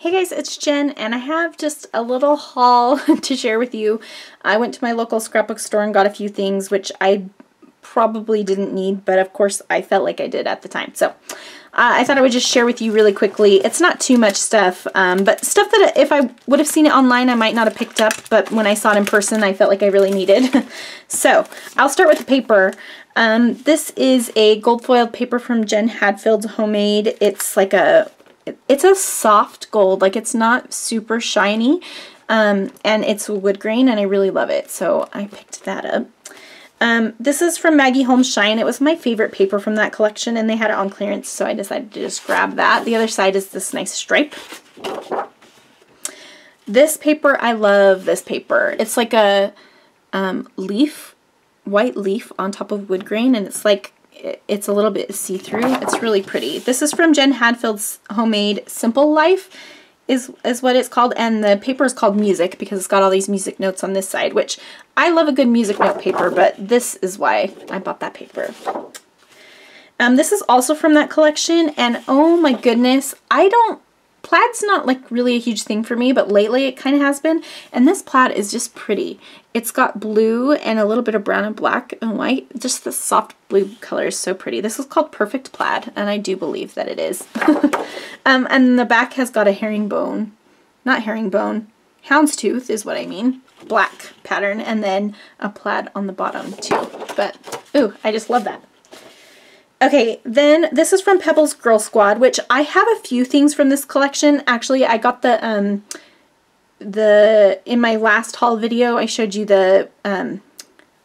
Hey guys, it's Jen and I have just a little haul to share with you. I went to my local scrapbook store and got a few things which I probably didn't need, but of course I felt like I did at the time. So uh, I thought I would just share with you really quickly. It's not too much stuff, um, but stuff that if I would have seen it online I might not have picked up, but when I saw it in person I felt like I really needed. so I'll start with the paper. Um, this is a gold foiled paper from Jen Hadfield's Homemade. It's like a it's a soft gold, like it's not super shiny, um, and it's wood grain, and I really love it, so I picked that up. Um, this is from Maggie Holmes Shine. It was my favorite paper from that collection, and they had it on clearance, so I decided to just grab that. The other side is this nice stripe. This paper, I love this paper. It's like a um, leaf, white leaf on top of wood grain, and it's like it's a little bit see-through. It's really pretty. This is from Jen Hadfield's Homemade Simple Life is, is what it's called. And the paper is called Music because it's got all these music notes on this side, which I love a good music note paper, but this is why I bought that paper. Um, this is also from that collection, and oh my goodness, I don't Plaid's not like really a huge thing for me, but lately it kind of has been. And this plaid is just pretty. It's got blue and a little bit of brown and black and white. Just the soft blue color is so pretty. This is called Perfect Plaid, and I do believe that it is. um, and the back has got a herringbone, not herringbone, houndstooth is what I mean. Black pattern, and then a plaid on the bottom too. But, ooh, I just love that. Okay, then this is from Pebbles Girl Squad, which I have a few things from this collection. Actually, I got the, um, the, in my last haul video, I showed you the, um,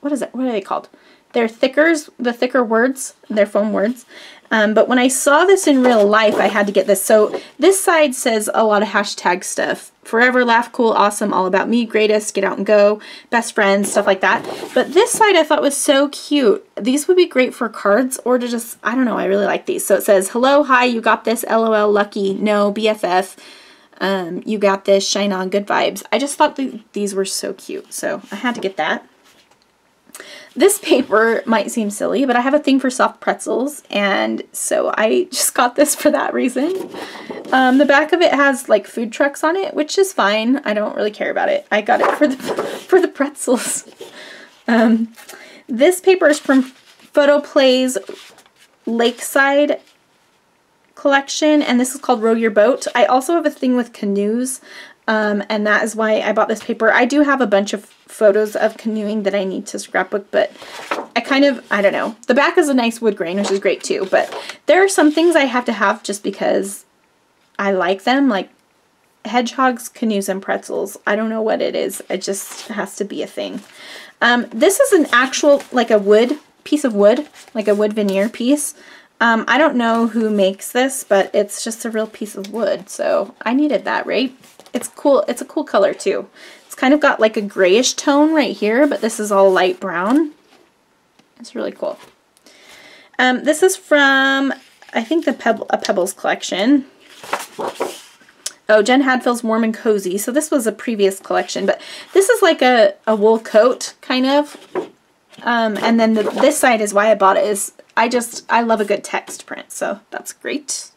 what is it? What are they called? They're thickers, the thicker words, they're foam words. Um, but when I saw this in real life, I had to get this. So this side says a lot of hashtag stuff. Forever, laugh, cool, awesome, all about me, greatest, get out and go, best friends, stuff like that. But this side I thought was so cute. These would be great for cards or to just, I don't know, I really like these. So it says, hello, hi, you got this, lol, lucky, no, BFF, um, you got this, shine on, good vibes. I just thought th these were so cute, so I had to get that. This paper might seem silly, but I have a thing for soft pretzels, and so I just got this for that reason. Um, the back of it has like food trucks on it, which is fine. I don't really care about it. I got it for the for the pretzels. Um, this paper is from Photoplays Lakeside collection, and this is called Row Your Boat. I also have a thing with canoes, um, and that is why I bought this paper. I do have a bunch of photos of canoeing that I need to scrapbook, but I kind of, I don't know. The back is a nice wood grain, which is great too, but there are some things I have to have just because I like them, like hedgehogs, canoes, and pretzels. I don't know what it is. It just has to be a thing. Um, this is an actual, like a wood, piece of wood, like a wood veneer piece. Um, I don't know who makes this, but it's just a real piece of wood, so I needed that, right? It's cool. It's a cool color too. It's kind of got like a grayish tone right here, but this is all light brown. It's really cool. Um, this is from, I think, the Pebble, a Pebbles collection. Oh, Jen Hadfield's Warm and Cozy. So this was a previous collection, but this is like a, a wool coat, kind of. Um, and then the, this side is why I bought it, is I just, I love a good text print, so that's great.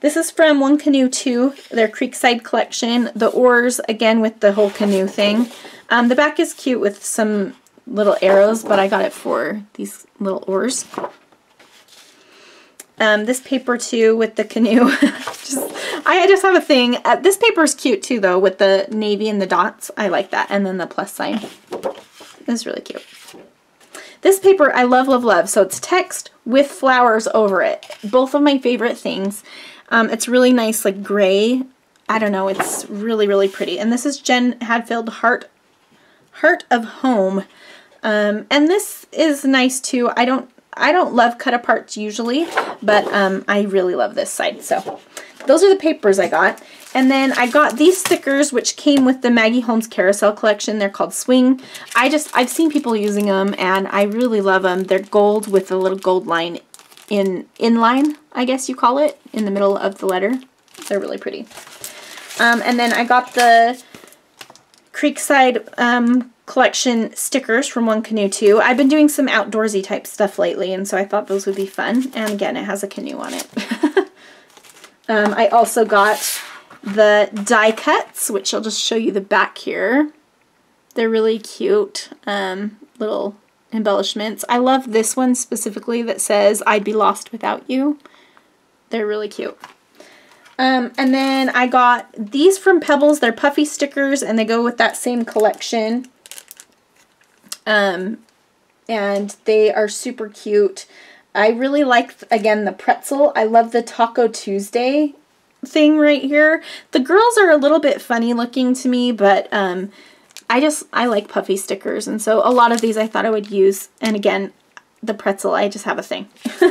This is from One Canoe 2, their Creekside collection. The oars, again, with the whole canoe thing. Um, the back is cute with some little arrows, but I got it for these little oars. Um, this paper, too, with the canoe. just, I just have a thing. Uh, this paper is cute, too, though, with the navy and the dots. I like that. And then the plus sign. It's really cute. This paper I love, love, love. So it's text with flowers over it. Both of my favorite things. Um, it's really nice, like gray. I don't know. It's really, really pretty. And this is Jen Hadfield Heart, Heart of Home. Um, and this is nice too. I don't, I don't love cut aparts usually, but um, I really love this side. So those are the papers I got. And then I got these stickers, which came with the Maggie Holmes Carousel collection. They're called Swing. I just, I've seen people using them, and I really love them. They're gold with a little gold line in inline, I guess you call it, in the middle of the letter. They're really pretty. Um, and then I got the Creekside um, collection stickers from One Canoe 2. I've been doing some outdoorsy type stuff lately, and so I thought those would be fun. And again, it has a canoe on it. um, I also got the die cuts, which I'll just show you the back here. They're really cute um, little embellishments. I love this one specifically that says, I'd be lost without you. They're really cute. Um, and then I got these from Pebbles. They're puffy stickers and they go with that same collection. Um, and they are super cute. I really like, again, the pretzel. I love the Taco Tuesday thing right here. The girls are a little bit funny looking to me, but um, I just, I like puffy stickers. And so a lot of these I thought I would use. And again, the pretzel, I just have a thing.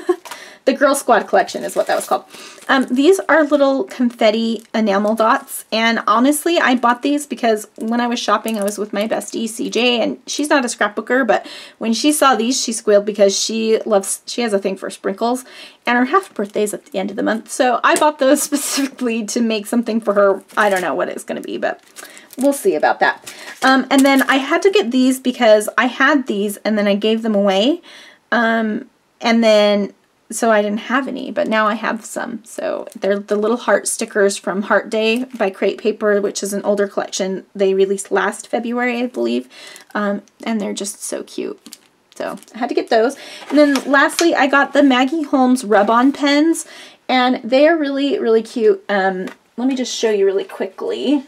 the Girl Squad collection is what that was called. Um, these are little confetti enamel dots. And honestly, I bought these because when I was shopping, I was with my bestie, CJ, and she's not a scrapbooker, but when she saw these, she squealed because she loves, she has a thing for sprinkles. And her half birthday is at the end of the month. So I bought those specifically to make something for her. I don't know what it's going to be, but we'll see about that. Um, and then I had to get these because I had these and then I gave them away. Um, and then so I didn't have any, but now I have some. So they're the little heart stickers from Heart Day by Crate Paper, which is an older collection. They released last February, I believe, um, and they're just so cute. So I had to get those. And then lastly, I got the Maggie Holmes rub-on pens, and they are really, really cute. Um, let me just show you really quickly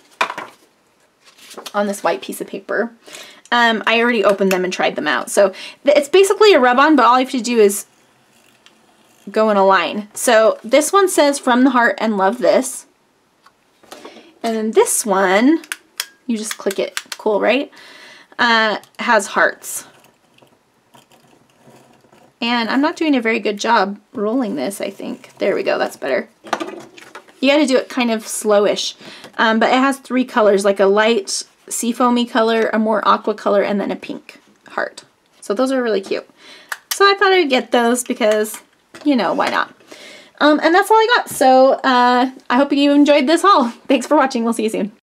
on this white piece of paper. Um, I already opened them and tried them out. So it's basically a rub-on, but all you have to do is go in a line. So this one says from the heart and love this. And then this one, you just click it. Cool, right? Uh, has hearts. And I'm not doing a very good job rolling this, I think. There we go, that's better. You gotta do it kind of slowish. Um, but it has three colors, like a light seafoamy color, a more aqua color, and then a pink heart. So those are really cute. So I thought I'd get those because you know, why not? Um, and that's all I got. So uh, I hope you enjoyed this haul. Thanks for watching. We'll see you soon.